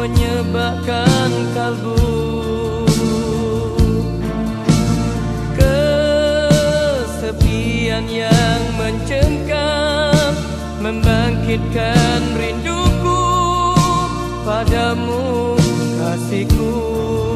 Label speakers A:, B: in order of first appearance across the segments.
A: menyebabkan kalbu. Kesepian yang mencengkam Membangkitkan rinduku padamu kasihku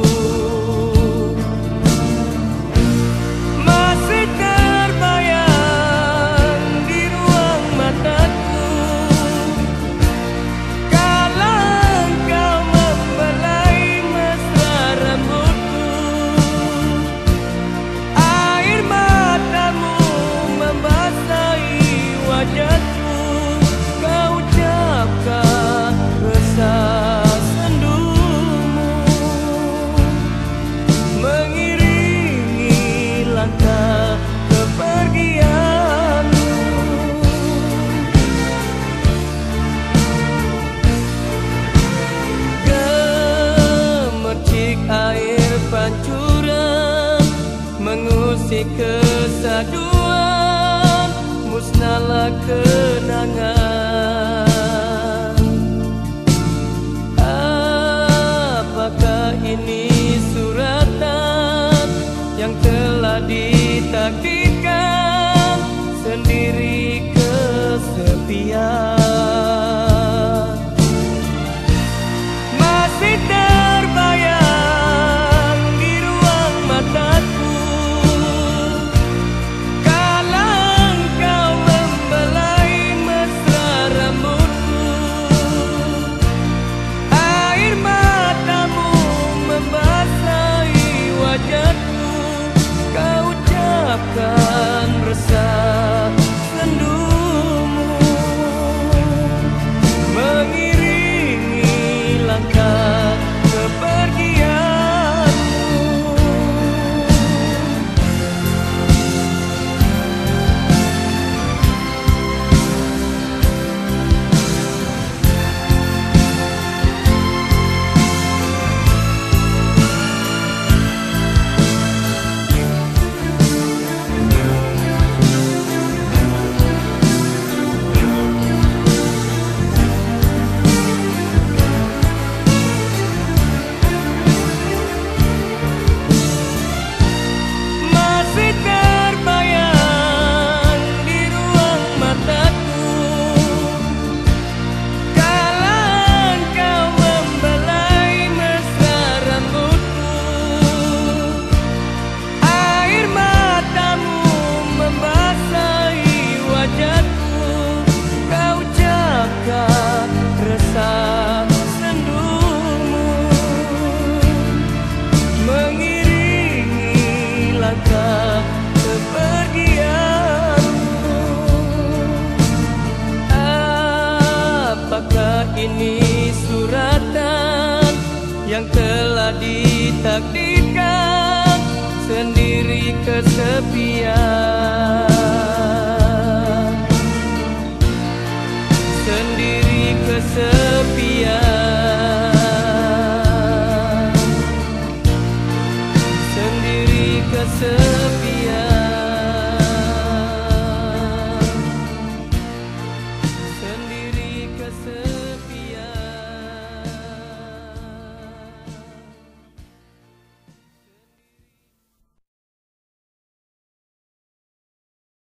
A: kesaduan musnahlah kenangan ini suratan yang telah ditakdirkan sendiri kesepian. Sendiri kesepian